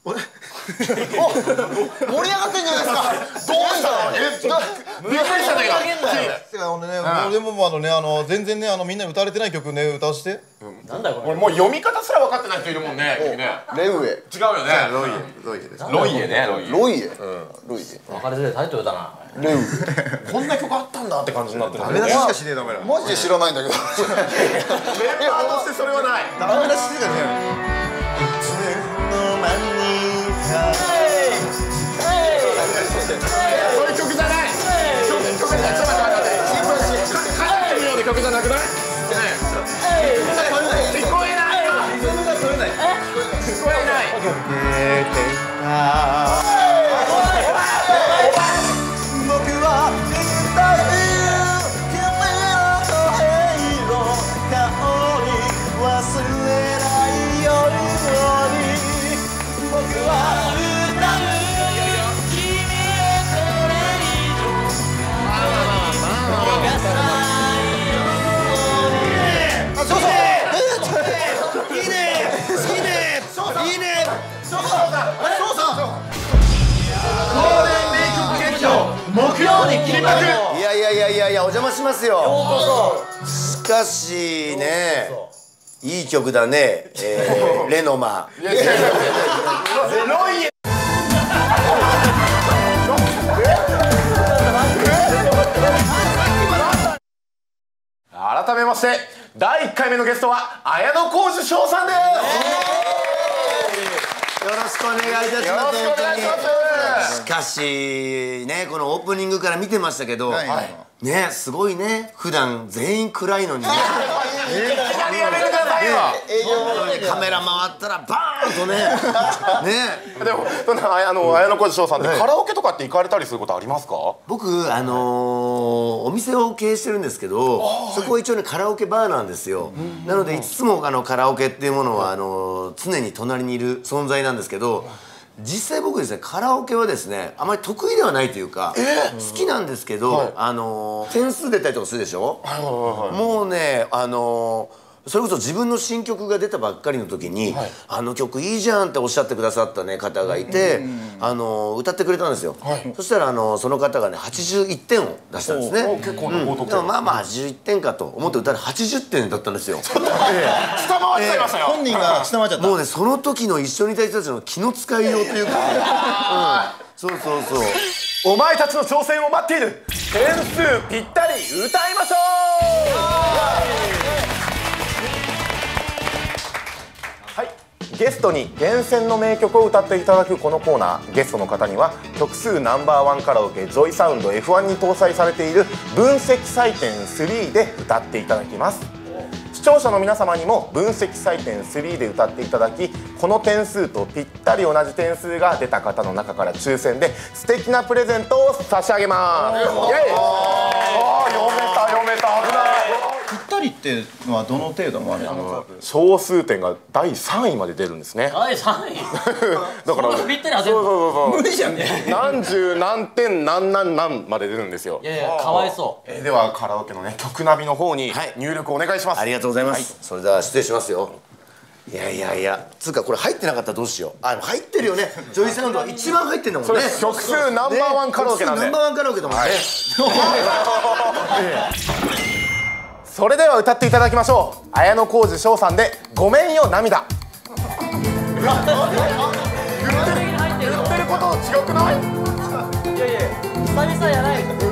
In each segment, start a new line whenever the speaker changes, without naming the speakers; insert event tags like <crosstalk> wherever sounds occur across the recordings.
<laughs> 盛り上がってんじゃないですか。どうしたの？えびっくりしたんだけど。あのね、俺もあのねあの全然ねあのみんなに歌われてない曲ね歌わせて。
なん。だこれ
俺もう読み方すら分かってない人いるもんね君ね。
レウエ。
違うよね。
ロイエ。ロイエです。
ロイエねロイエ。
ロイエ。ロイエ。
分かりづらいタイトルだな。
レウ <laughs>
こんな曲あったんだって感じになってる。
ダメ出し。しかしねえなお前らマジで知らないんだけど。<laughs>
メンバーとしてそれはない。
ダメ出ししかしね。
そういう曲じゃない。曲じゃない。ちょっと待って待って歌ってるような曲じゃなくない。ねえ聞こえない。聞こえない。切りまく
いやいやいやいやいやお邪魔しますよ。しかしねいい曲だね、えー、<laughs> レノマ。
ロイエ改めまして第1回目のゲストは綾野浩二翔さんです。
よろしくお願いいたし
よろ
ます
しくお願いします
しかしねこのオープニングから見てましたけど、ねすごいね。普段全員暗いのにね。<laughs>
いきなりやめてくださいよ
カメラ回ったらバーンとねね
でもそあの綾野浩二翔さんってカラオケとかって行かれたりすることありますか
僕あのーお店を経営してるんですけどそこ一応ねカラオケバーなんですよなのでいつもあのカラオケっていうものはあのー常に隣にいる存在なんですけど実際僕ですねカラオケはですねあまり得意ではないというか、好きなんですけど、あのー点数出たりとかするでしょ、もうねあのーそれこそ自分の新曲が出たばっかりの時に「あの曲いいじゃん」っておっしゃってくださった、ね、方がいて、あのー歌ってくれたんですよ、そしたら、あのーその方がね81点を出したんですね。
結構な高得
でも
点
まあまあ81点かと思って歌ら80点だったんですよ。
下回 <laughs> っちゃいましたよ
本人が下回っちゃった。
もうねその時の一緒にいた人たちの気の使いようというか、<laughs> うん、そうそうそう。
お前たちの挑戦を待っている。点数ぴったり歌いましょうゲストに厳選の名曲を歌っていただくこのコーナー。ゲストの方には曲数ナンバーワンカラオケジョイサウンド F1 に搭載されている分析採点3で歌っていただきます。視聴者の皆様にも分析採点3で歌っていただきこの点数とぴったり同じ点数が出た方の中から抽選で素敵なプレゼントを差し上げます。イエイ
2ってのはどの程度までなの？
か総数点が第3位まで出るんですね。
第3位？<laughs>
だから
そ
うそうそう
無理じゃんね
何十何点何何何まで出るんですよ。
いやいやかわいそう、
えー、ではカラオケのね曲ナビの方に入力お願いします、はい、
ありがとうございます、はい、それでは失礼しますよ。いやいやいやつうかこれ入ってなかったらどうしよう。あ入ってるよね。ジョイサウンドは一番入ってんだもんね。
曲数ナンバーワンカラオケなんで、
ね、ナンバーワンカラオケだもんね、はい。
え <laughs> えそれでは歌っていただきましょう。綾小路翔さんで「ごめんよ涙」言ってること違くない？
いやいや久々やない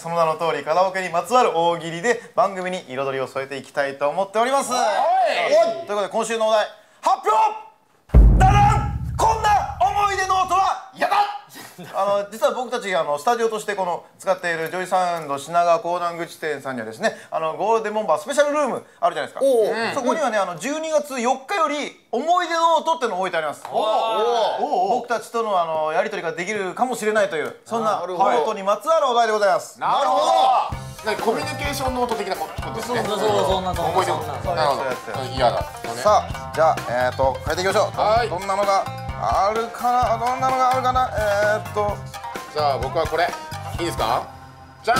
その名の通りカラオケにまつわる大喜利で番組に彩りを添えていきたいと思っております。はい。ということで今週のお題あの実は僕たちあのスタジオとしてこの使っているジョイサウンド品川港南口店さんにはですねあのゴールデンボンバースペシャルルームあるじゃないですか。そこにはねあの12月4日より思い出ノートっていうのを置いてあります。僕たちとのあのやり取りができるかもしれないというそんなノートにまつわるお題でございます。
なるほど。なんかコミュニケーションノート的なことですね。
そうそうそんなそんな
思い出
そんな
なるほど嫌だ
さあじゃあえっ、ー、と変えていきましょう
はい
どんなのがあるかなどんなのがあるかな？えー、っと。
じゃあ僕はこれ。いいですか？じゃん、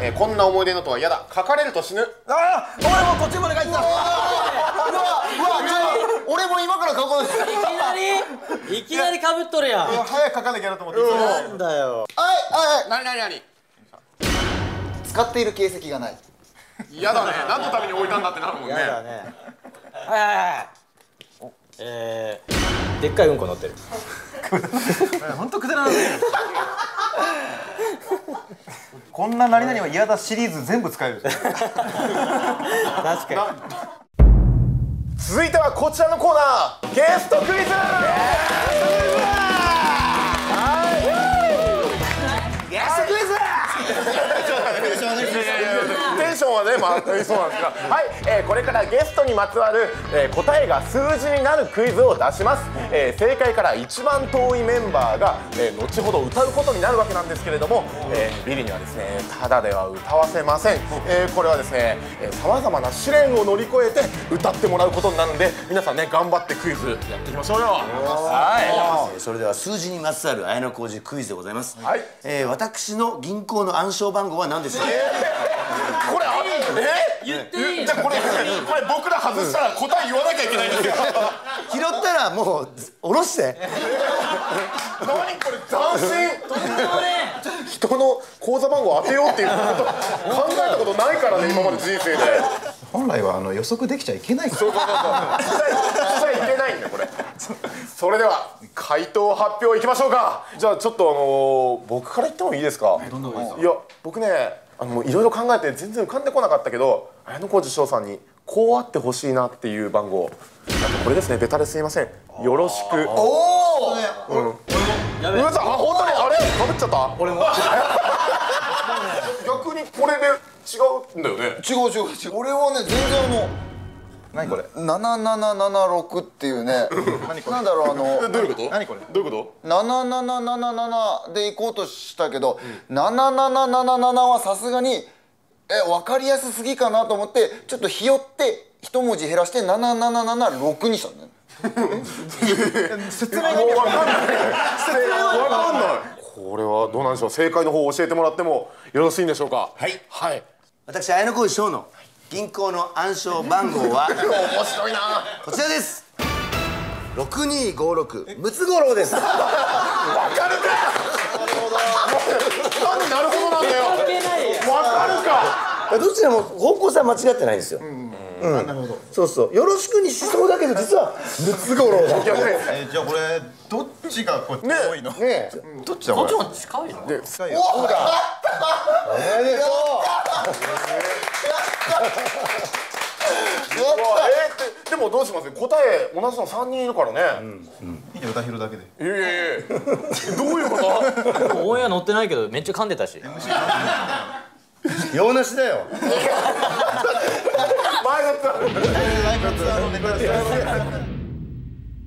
えーこんな思い出のとは嫌だ。書かれると死ぬ。
ああ俺も途中まで書いてた。
うわうわじゃあ俺も今から書こうです
いきなりいきなりかぶっとるやん。
早く書かなきゃなと思って、
なんだよ。
はいはい
何何何？
使っている形跡がない。
嫌だね。何のために置いたんだってなるもんね。
やだね。はいはいはい。えー、でっかいうんこ乗ってる。<laughs>
本当くだらない。こんな何々は嫌だシリーズ全部使える。
確かに。
続いてはこちらのコーナー。ゲストクイズテンションはね、まあ、そうなんですが、はい、えーこれからゲストにまつわる、えー答えが数字になるクイズを出します、えー正解から一番遠いメンバーが、えー後ほど歌うことになるわけなんですけれども、えービリにはですねただでは歌わせません、えーこれはですねさまざまな試練を乗り越えて歌ってもらうことになるんで皆さんね頑張ってクイズやっていきましょうよ。は
えーそれでは数字にまつわる綾小路クイズでございます、
はい。
えー私の銀行の暗証番号は何でしょう？
いこれあえ
言っていい
じゃあこれこれ僕ら外したら答え言わなきゃいけないんですよ。<laughs>
拾ったらもう下ろして。
何これ斬新。人の口座番号当てようっていうこと考えたことないからね今まで人生で。
本来はあの予測できちゃいけないから。
そうそうそう。そうしちゃいけないんだよこれ。それでは回答発表いきましょうか。じゃあちょっとあのー僕から言ってもいいですか？いや僕ねあのいろいろ考えて全然浮かんでこなかったけど綾小路翔さんにこうあってほしいなっていう番号。これですねベタですいません。よろしく。おお
やべえ。
うわさあ本当にあれ？かぶっちゃった？俺も。<laughs> 逆にこれで違うんだよね。
違う違う違う。俺はね全然あの
何これ
？7776っていうね。<laughs> なんだろうあの
どういうこと？
何？これ？
どういうこ
7777で行こうとしたけど7777はさすがにえ分かりやすすぎかなと思ってちょっとひよって一文字減らして7776にしたんだよ
説明が分かんない。分かんない。これはどうなんでしょう？正解の方を教えてもらってもよろしいんでしょうか？
はい。
はい。
私綾小路翔の銀行の暗証番号は？
面白いな。
こちらです。6256ムツゴロウです。
分かるか。何なるほどなんだよ。
関係ないやん
分かるか。
どちらも方向性は間違ってないんですよ、うん。そうそう。よろしくにしそうだけど実はムツゴロウだ
えじゃあこれどっちがこっち
ね
多いの？
ね。
どっちだこれ？
こっちも近いの
で
近い
と
うわえーででもどうします？答え同じの3人いるからね、
いいね歌拾うだけで。
いやいやいやどういうこと？
オンエア乗ってないけどめっちゃ噛んでたし。
う用なしだよ。
前だった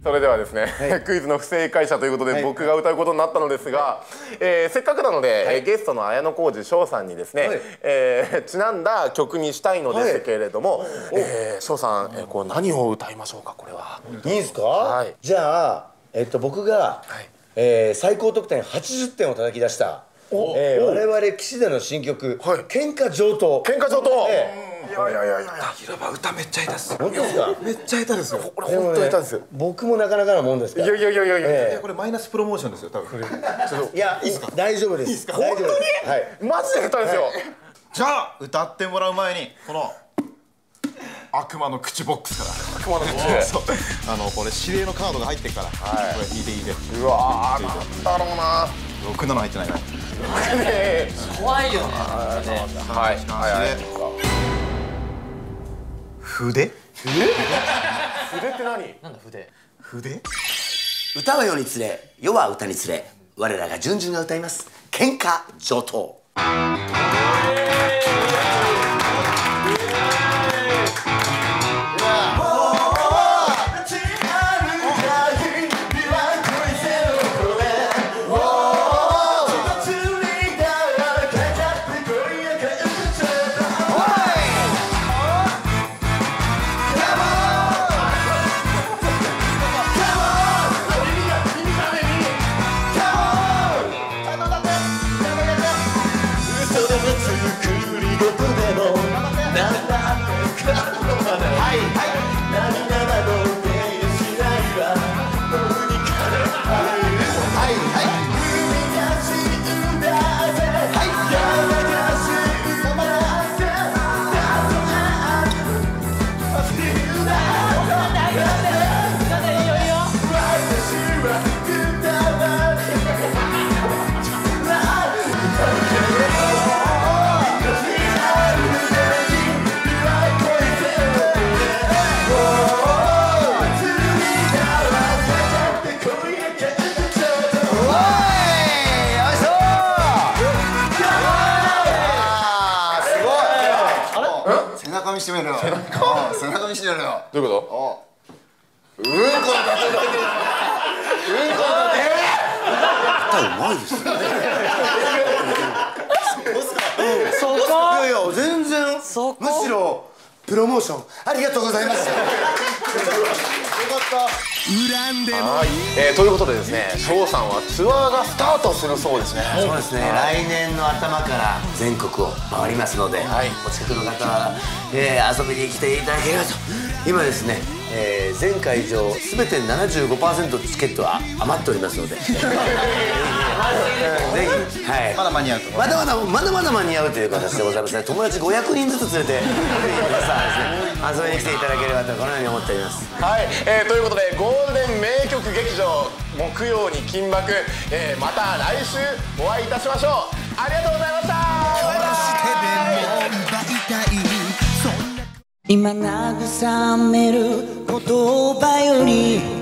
それではですね、クイズの不正解者ということで、僕が歌うことになったのですが、えーせっかくなので、えーゲストの綾小路翔さんにですね、
はい。
えーちなんだ曲にしたいのですけれども、えー翔さん、えーこう何を歌いましょうかこれは。
いいですか、
はい。
じゃあ、えっと、僕が、えー最高得点80点を叩き出した、えー我々岸田の新曲「
はい。
喧嘩上等」
喧嘩上等、
え
いやいやいやいや。
平場歌めっちゃ下手っす
本当ですか？
めっちゃ下手ですよ。
これ本当にいたんです。よ。
僕もなかなかなもんですから。
いやいやいやいやいや、
え
これマイナスプロモーションですよ多分。
いや大丈夫です。大丈夫です。はい。
マジで下手ですよ。
じゃあ歌ってもらう前にこの悪魔の口ボックスから。
熊野口
そう。あのこれ指令のカードが入ってるから、これ引いて引いて。
うわーなんだろうな
六七入ってないから <laughs>
怖いよね。
はい。はいはい
筆？
筆？って何？
なんだ筆？
筆？
歌は世につれ世は歌につれ我らが順々が歌います。喧嘩上等。
嘘
中見してみろよ。うん背中見してみろよ。
どういうこ
うん。この例え
歌うまいですね
そこ
いやいや全然
そこ
むしろプロモーションありがとうございました
はい、えー、ということでですね翔さん。はツアーがスタートするそうですね
そうですね来年の頭から全国を回りますので、お近くの方は、えー遊びに来ていただければと。今ですね、えー全会場全て75%チケットは余っておりますので。ぜひ、はい、
まだ間に合うと
まだまだまだまだ間に合うという形でございますね友達500人ずつ連れてぜひ皆さんですね遊びに来ていただければとこのように思っております
はい、えー、ということでゴールデン名曲劇場木曜に金幕、えー、また来週お会いいたしましょうありがとうございました
今慰める言葉より